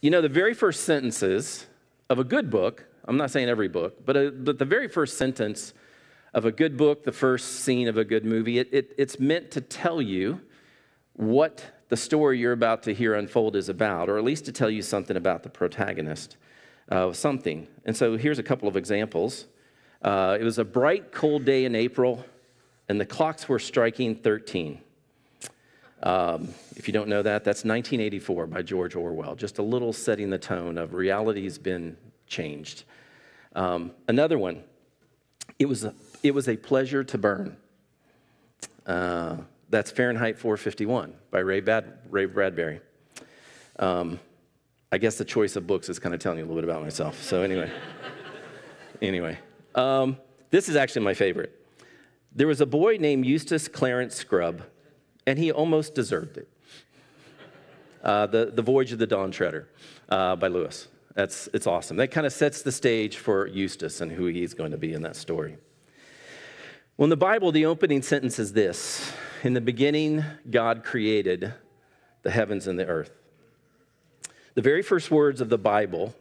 you know, the very first sentences of a good book, I'm not saying every book, but, a, but the very first sentence of a good book, the first scene of a good movie, it, it, it's meant to tell you what the story you're about to hear unfold is about, or at least to tell you something about the protagonist of something. And so here's a couple of examples. Uh, it was a bright, cold day in April, and the clocks were striking 13. Um, if you don't know that, that's 1984 by George Orwell, just a little setting the tone of reality's been changed. Um, another one, it was, a, it was a pleasure to burn. Uh, that's Fahrenheit 451 by Ray, Bad, Ray Bradbury. Um, I guess the choice of books is kind of telling you a little bit about myself. So, anyway, anyway, um, this is actually my favorite. There was a boy named Eustace Clarence Scrubb, and he almost deserved it. Uh, the, the Voyage of the Dawn Treader uh, by Lewis. That's, it's awesome. That kind of sets the stage for Eustace and who he's going to be in that story. Well, in the Bible, the opening sentence is this In the beginning, God created the heavens and the earth. The very first words of the Bible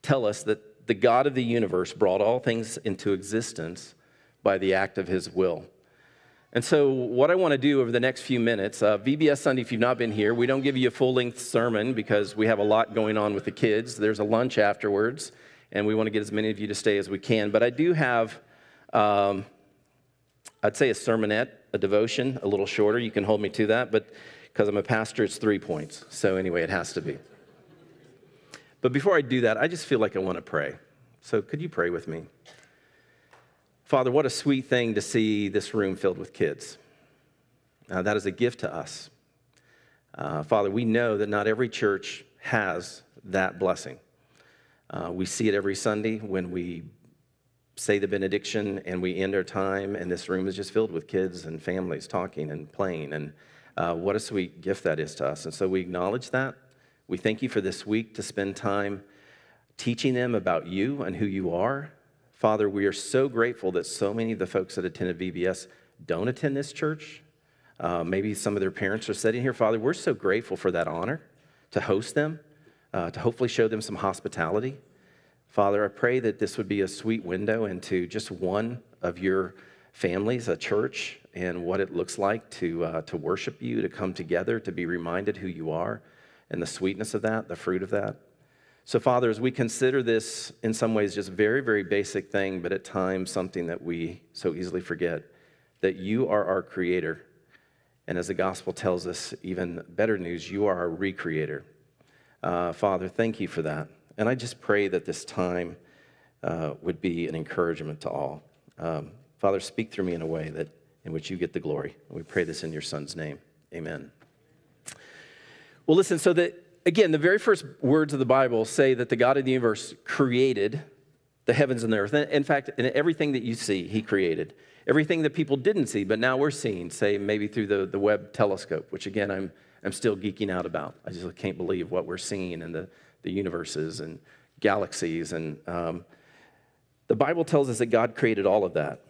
tell us that the God of the universe brought all things into existence by the act of his will. And so, what I want to do over the next few minutes, uh, VBS Sunday, if you've not been here, we don't give you a full length sermon because we have a lot going on with the kids. There's a lunch afterwards, and we want to get as many of you to stay as we can. But I do have, um, I'd say, a sermonette, a devotion, a little shorter. You can hold me to that, but because I'm a pastor, it's three points. So, anyway, it has to be. But before I do that, I just feel like I want to pray. So, could you pray with me? Father, what a sweet thing to see this room filled with kids. Uh, that is a gift to us. Uh, Father, we know that not every church has that blessing. Uh, we see it every Sunday when we say the benediction and we end our time, and this room is just filled with kids and families talking and playing. And uh, what a sweet gift that is to us. And so we acknowledge that. We thank you for this week to spend time teaching them about you and who you are Father, we are so grateful that so many of the folks that attended VBS don't attend this church. Uh, maybe some of their parents are sitting here. Father, we're so grateful for that honor to host them, uh, to hopefully show them some hospitality. Father, I pray that this would be a sweet window into just one of your families, a church, and what it looks like to, uh, to worship you, to come together, to be reminded who you are, and the sweetness of that, the fruit of that. So, Father, as we consider this in some ways just a very, very basic thing, but at times something that we so easily forget, that you are our creator. And as the gospel tells us, even better news, you are our recreator. Uh, Father, thank you for that. And I just pray that this time uh, would be an encouragement to all. Um, Father, speak through me in a way that in which you get the glory. We pray this in your son's name. Amen. Well, listen, so that again, the very first words of the Bible say that the God of the universe created the heavens and the earth. In fact, in everything that you see, he created. Everything that people didn't see, but now we're seeing, say, maybe through the, the Webb telescope, which again, I'm, I'm still geeking out about. I just can't believe what we're seeing in the, the universes and galaxies. And um, the Bible tells us that God created all of that.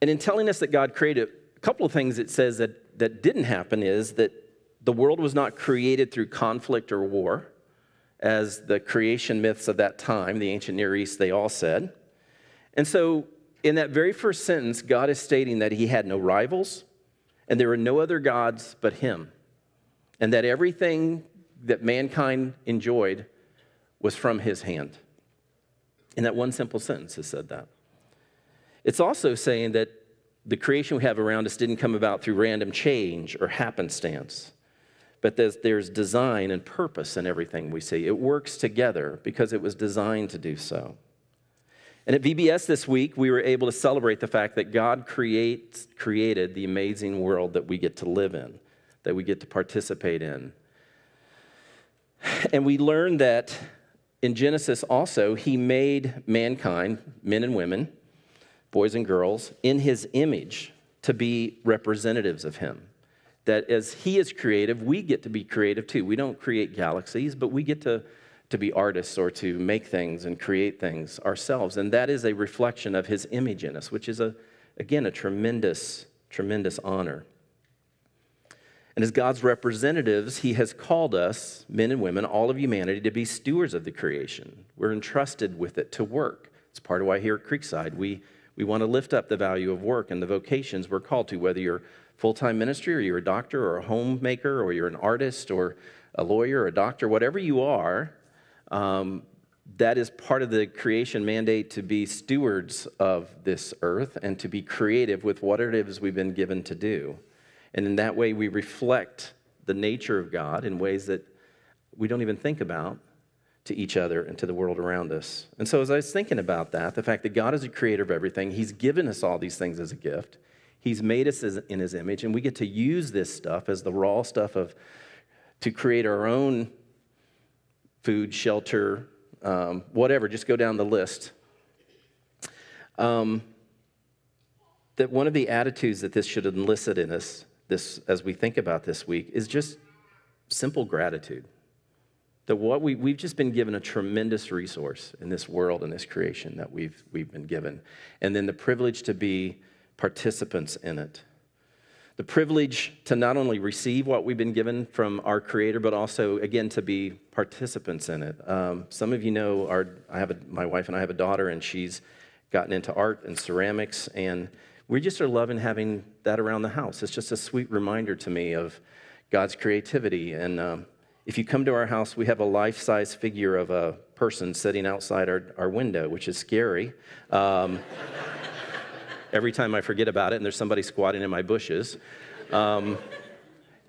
And in telling us that God created, a couple of things it says that, that didn't happen is that the world was not created through conflict or war, as the creation myths of that time, the ancient Near East, they all said. And so, in that very first sentence, God is stating that he had no rivals and there were no other gods but him, and that everything that mankind enjoyed was from his hand. In that one simple sentence, it said that. It's also saying that the creation we have around us didn't come about through random change or happenstance but there's, there's design and purpose in everything we see. It works together because it was designed to do so. And at VBS this week, we were able to celebrate the fact that God created the amazing world that we get to live in, that we get to participate in. And we learned that in Genesis also, He made mankind, men and women, boys and girls, in His image to be representatives of Him that as He is creative, we get to be creative too. We don't create galaxies, but we get to, to be artists or to make things and create things ourselves. And that is a reflection of His image in us, which is, a, again, a tremendous, tremendous honor. And as God's representatives, He has called us, men and women, all of humanity, to be stewards of the creation. We're entrusted with it to work. It's part of why here at Creekside, we, we want to lift up the value of work and the vocations we're called to, whether you're full time ministry or you're a doctor or a homemaker or you're an artist or a lawyer or a doctor, whatever you are, um, that is part of the creation mandate to be stewards of this earth and to be creative with what it is we've been given to do. And in that way, we reflect the nature of God in ways that we don't even think about to each other and to the world around us. And so, as I was thinking about that, the fact that God is a creator of everything, He's given us all these things as a gift, He's made us in His image, and we get to use this stuff as the raw stuff of to create our own food, shelter, um, whatever, just go down the list. Um, that one of the attitudes that this should elicit in us, this as we think about this week, is just simple gratitude. That what we, we've just been given a tremendous resource in this world and this creation that we've, we've been given. And then the privilege to be participants in it the privilege to not only receive what we've been given from our Creator, but also, again, to be participants in it. Um, some of you know, our, I have a, my wife and I have a daughter, and she's gotten into art and ceramics, and we just are loving having that around the house. It's just a sweet reminder to me of God's creativity. And um, if you come to our house, we have a life size figure of a person sitting outside our, our window, which is scary. Um, every time I forget about it and there's somebody squatting in my bushes. Um,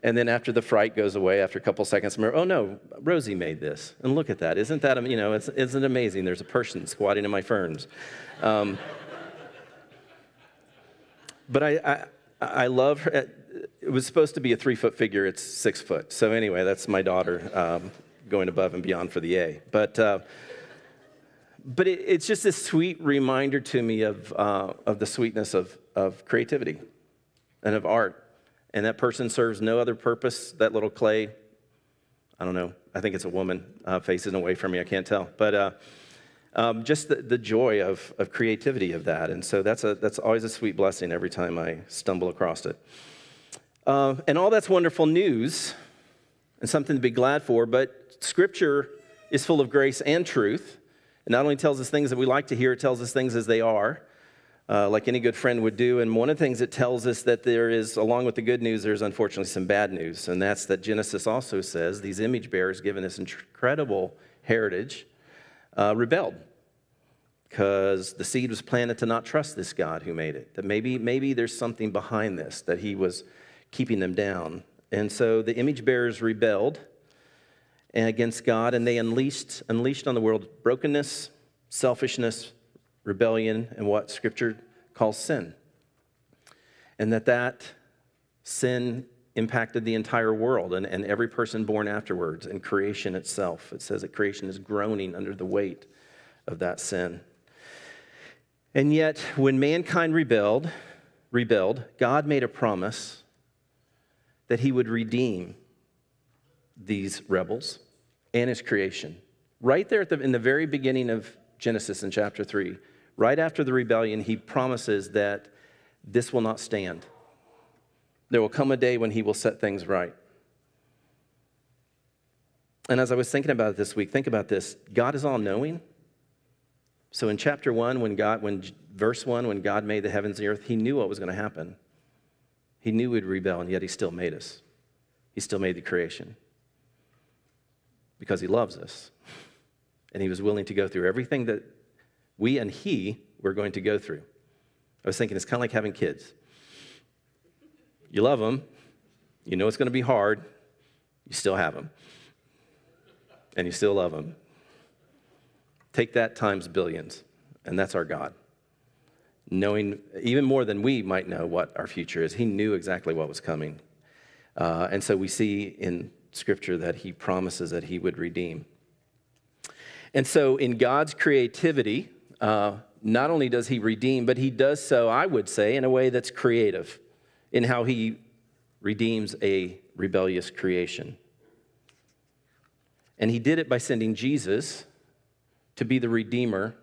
and then after the fright goes away, after a couple seconds, I'm, oh no, Rosie made this. And look at that. Isn't that, you know, isn't amazing? There's a person squatting in my ferns. Um, but I, I, I, love her. It was supposed to be a three foot figure, it's six foot. So anyway, that's my daughter um, going above and beyond for the A. But, uh, but it, it's just a sweet reminder to me of, uh, of the sweetness of, of creativity and of art. And that person serves no other purpose, that little clay. I don't know. I think it's a woman uh, facing away from me. I can't tell. But uh, um, just the, the joy of, of creativity of that. And so that's, a, that's always a sweet blessing every time I stumble across it. Uh, and all that's wonderful news and something to be glad for, but Scripture is full of grace and truth. It not only tells us things that we like to hear, it tells us things as they are, uh, like any good friend would do. And one of the things it tells us that there is, along with the good news, there's unfortunately some bad news. And that's that Genesis also says these image bearers, given this incredible heritage, uh, rebelled because the seed was planted to not trust this God who made it. That maybe, maybe there's something behind this, that he was keeping them down. And so the image bearers rebelled against God, and they unleashed, unleashed on the world brokenness, selfishness, rebellion, and what Scripture calls sin. And that that sin impacted the entire world and, and every person born afterwards and creation itself. It says that creation is groaning under the weight of that sin. And yet, when mankind rebelled, rebelled, God made a promise that he would redeem these rebels and his creation. Right there the, in the very beginning of Genesis in chapter 3, right after the rebellion, he promises that this will not stand. There will come a day when he will set things right. And as I was thinking about it this week, think about this God is all knowing. So in chapter 1, when God, when verse 1, when God made the heavens and the earth, he knew what was going to happen. He knew we'd rebel, and yet he still made us. He still made the creation because he loves us. And he was willing to go through everything that we and he were going to go through. I was thinking it's kind of like having kids. You love them, you know it's going to be hard, you still have them, and you still love them. Take that times billions, and that's our God. Knowing even more than we might know what our future is, He knew exactly what was coming. Uh, and so we see in scripture that he promises that he would redeem. And so, in God's creativity, uh, not only does he redeem, but he does so, I would say, in a way that's creative in how he redeems a rebellious creation. And he did it by sending Jesus to be the redeemer,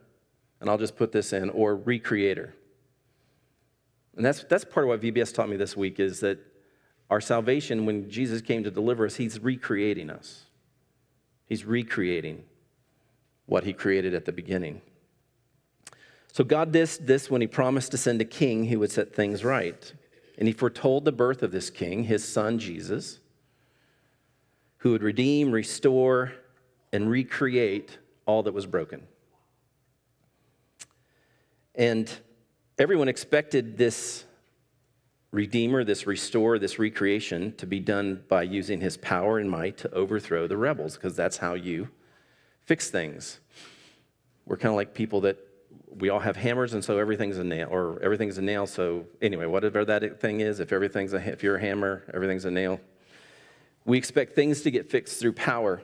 and I'll just put this in, or recreator. And that's, that's part of what VBS taught me this week is that Our salvation, when Jesus came to deliver us, He's recreating us. He's recreating what He created at the beginning. So God did this when He promised to send a king who would set things right. And He foretold the birth of this king, His son Jesus, who would redeem, restore, and recreate all that was broken. And everyone expected this redeemer, this restorer, this recreation to be done by using his power and might to overthrow the rebels, because that's how you fix things. We're kind of like people that we all have hammers, and so everything's a nail, or everything's a nail. So anyway, whatever that thing is, if everything's a, if you're a hammer, everything's a nail. We expect things to get fixed through power.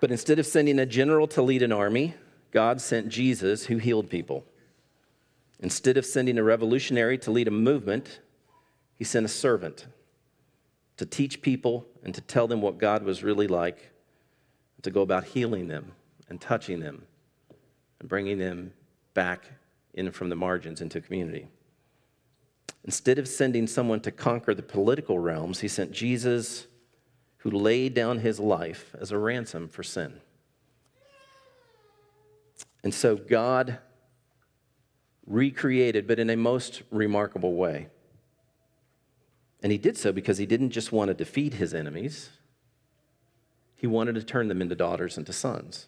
But instead of sending a general to lead an army, God sent Jesus who healed people. Instead of sending a revolutionary to lead a movement, he sent a servant to teach people and to tell them what God was really like, to go about healing them and touching them and bringing them back in from the margins into community. Instead of sending someone to conquer the political realms, he sent Jesus who laid down his life as a ransom for sin. And so God recreated, but in a most remarkable way. And he did so because he didn't just want to defeat his enemies, he wanted to turn them into daughters and to sons.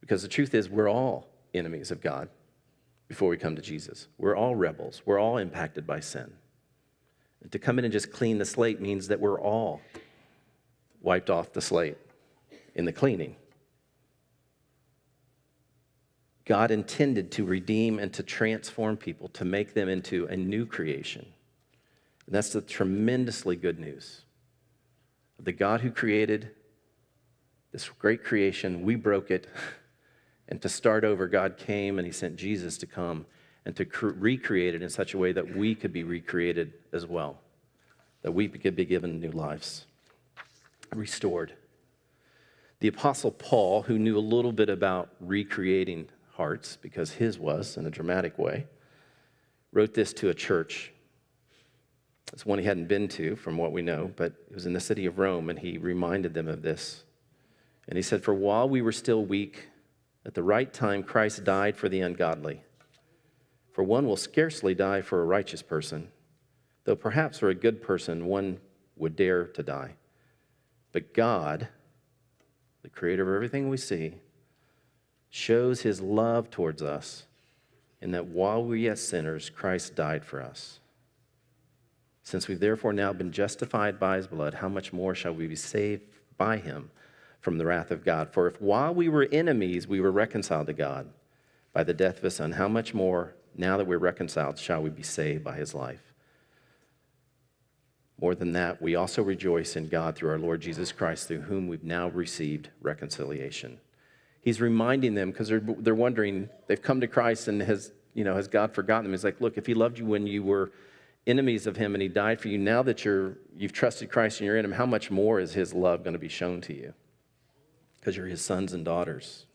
Because the truth is, we're all enemies of God before we come to Jesus. We're all rebels, we're all impacted by sin. And to come in and just clean the slate means that we're all wiped off the slate in the cleaning. God intended to redeem and to transform people, to make them into a new creation. And that's the tremendously good news. The God who created this great creation, we broke it. And to start over, God came and He sent Jesus to come and to cre- recreate it in such a way that we could be recreated as well, that we could be given new lives, restored. The Apostle Paul, who knew a little bit about recreating hearts, because his was in a dramatic way, wrote this to a church. It's one he hadn't been to, from what we know, but it was in the city of Rome, and he reminded them of this. And he said, For while we were still weak, at the right time, Christ died for the ungodly. For one will scarcely die for a righteous person, though perhaps for a good person one would dare to die. But God, the creator of everything we see, shows his love towards us in that while we were yet sinners, Christ died for us. Since we've therefore now been justified by his blood, how much more shall we be saved by him from the wrath of God? For if while we were enemies, we were reconciled to God by the death of his son, how much more, now that we're reconciled, shall we be saved by his life? More than that, we also rejoice in God through our Lord Jesus Christ, through whom we've now received reconciliation he's reminding them because they're, they're wondering, they've come to Christ and has, you know, has God forgotten them? He's like, look, if he loved you when you were enemies of him and he died for you, now that you're, you've trusted Christ and you're in him, how much more is his love going to be shown to you? Because you're his sons and daughters.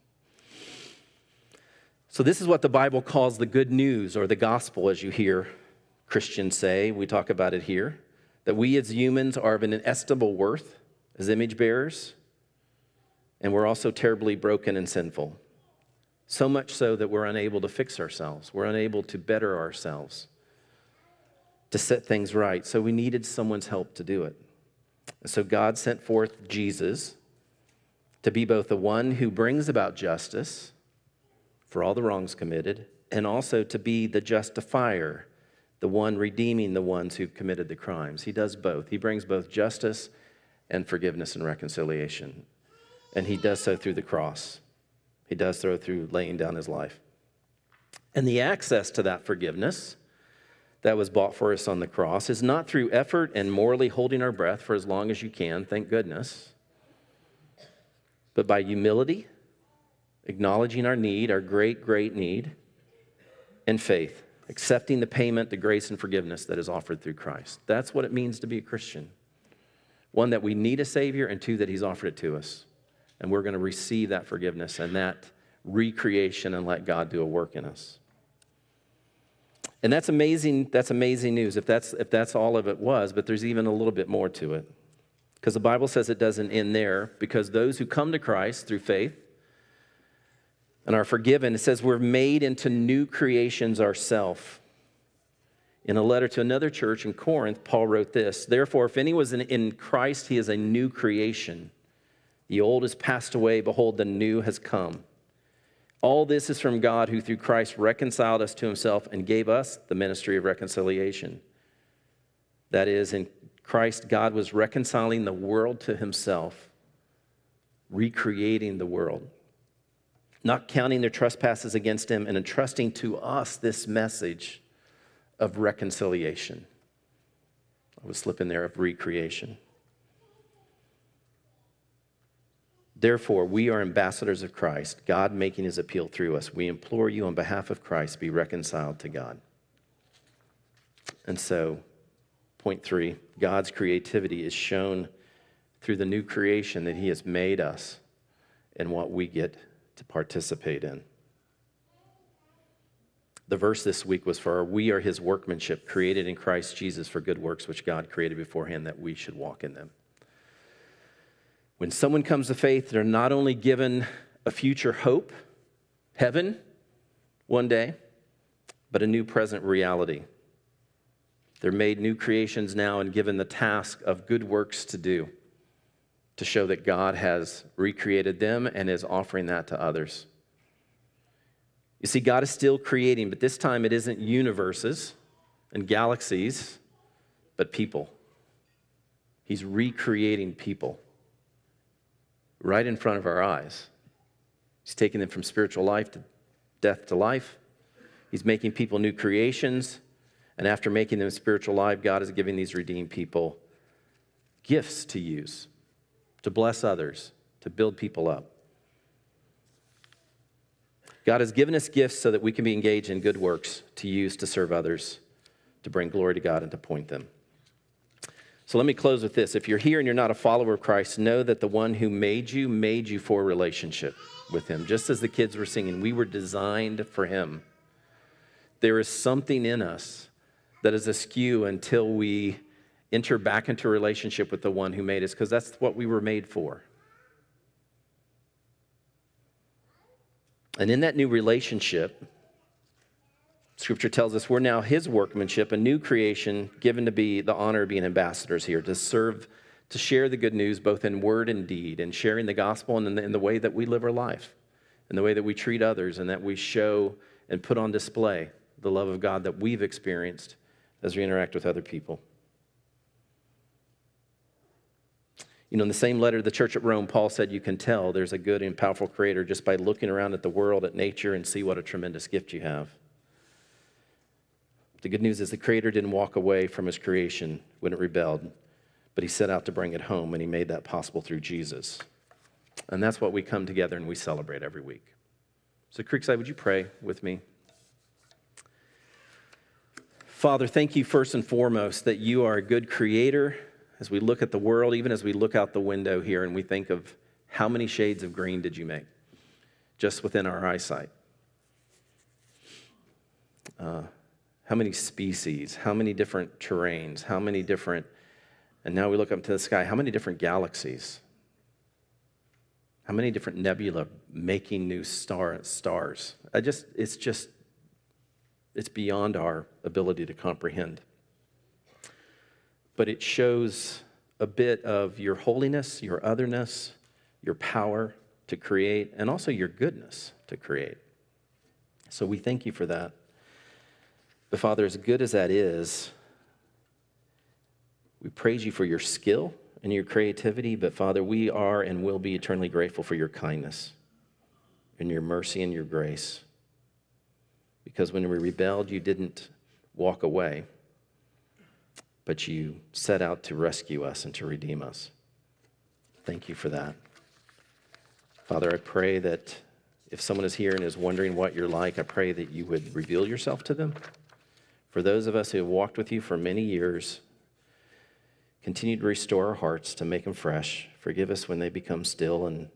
So, this is what the Bible calls the good news or the gospel, as you hear Christians say. We talk about it here that we as humans are of an inestimable worth as image bearers and we're also terribly broken and sinful. So much so that we're unable to fix ourselves, we're unable to better ourselves, to set things right. So we needed someone's help to do it. So God sent forth Jesus to be both the one who brings about justice for all the wrongs committed, and also to be the justifier, the one redeeming the ones who've committed the crimes. He does both. He brings both justice and forgiveness and reconciliation. And he does so through the cross. He does so through laying down his life. And the access to that forgiveness that was bought for us on the cross is not through effort and morally holding our breath for as long as you can, thank goodness, but by humility, acknowledging our need, our great, great need, and faith, accepting the payment, the grace, and forgiveness that is offered through Christ. That's what it means to be a Christian. One, that we need a Savior, and two, that He's offered it to us and we're going to receive that forgiveness and that recreation and let God do a work in us. And that's amazing, that's amazing news if that's, if that's all of it was, but there's even a little bit more to it. Because the Bible says it doesn't end there, because those who come to Christ through faith and are forgiven, it says we're made into new creations ourselves. In a letter to another church in Corinth, Paul wrote this Therefore, if any was in, in Christ, he is a new creation. The old has passed away, behold, the new has come. All this is from God, who through Christ reconciled us to himself and gave us the ministry of reconciliation. That is, in Christ, God was reconciling the world to himself, recreating the world, not counting their trespasses against him, and entrusting to us this message of reconciliation. I was slipping there of recreation. Therefore, we are ambassadors of Christ, God making his appeal through us. We implore you on behalf of Christ, be reconciled to God. And so, point three God's creativity is shown through the new creation that he has made us and what we get to participate in. The verse this week was for we are his workmanship, created in Christ Jesus for good works, which God created beforehand that we should walk in them. When someone comes to faith, they're not only given a future hope, heaven one day, but a new present reality. They're made new creations now and given the task of good works to do to show that God has recreated them and is offering that to others. You see, God is still creating, but this time it isn't universes and galaxies, but people. He's recreating people right in front of our eyes. He's taking them from spiritual life to death to life. He's making people new creations. And after making them spiritual life, God is giving these redeemed people gifts to use, to bless others, to build people up. God has given us gifts so that we can be engaged in good works to use to serve others, to bring glory to God, and to point them. So let me close with this. If you're here and you're not a follower of Christ, know that the one who made you made you for a relationship with him. Just as the kids were singing, we were designed for him. There is something in us that is askew until we enter back into relationship with the one who made us, because that's what we were made for. And in that new relationship, Scripture tells us we're now his workmanship, a new creation given to be the honor of being ambassadors here, to serve, to share the good news both in word and deed, and sharing the gospel and in the, in the way that we live our life, and the way that we treat others, and that we show and put on display the love of God that we've experienced as we interact with other people. You know, in the same letter to the church at Rome, Paul said, You can tell there's a good and powerful creator just by looking around at the world, at nature, and see what a tremendous gift you have. The good news is the Creator didn't walk away from His creation when it rebelled, but He set out to bring it home, and He made that possible through Jesus. And that's what we come together and we celebrate every week. So, Creekside, would you pray with me? Father, thank you first and foremost that you are a good creator. As we look at the world, even as we look out the window here and we think of how many shades of green did you make just within our eyesight? Uh, how many species, how many different terrains, how many different, and now we look up to the sky, how many different galaxies, how many different nebula making new star, stars. I just, it's just, it's beyond our ability to comprehend. But it shows a bit of your holiness, your otherness, your power to create, and also your goodness to create. So we thank you for that. But Father, as good as that is, we praise you for your skill and your creativity. But Father, we are and will be eternally grateful for your kindness and your mercy and your grace. Because when we rebelled, you didn't walk away, but you set out to rescue us and to redeem us. Thank you for that. Father, I pray that if someone is here and is wondering what you're like, I pray that you would reveal yourself to them. For those of us who have walked with you for many years, continue to restore our hearts to make them fresh. Forgive us when they become still and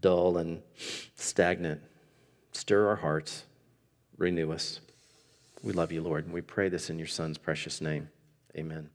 dull and stagnant. Stir our hearts, renew us. We love you, Lord, and we pray this in your Son's precious name. Amen.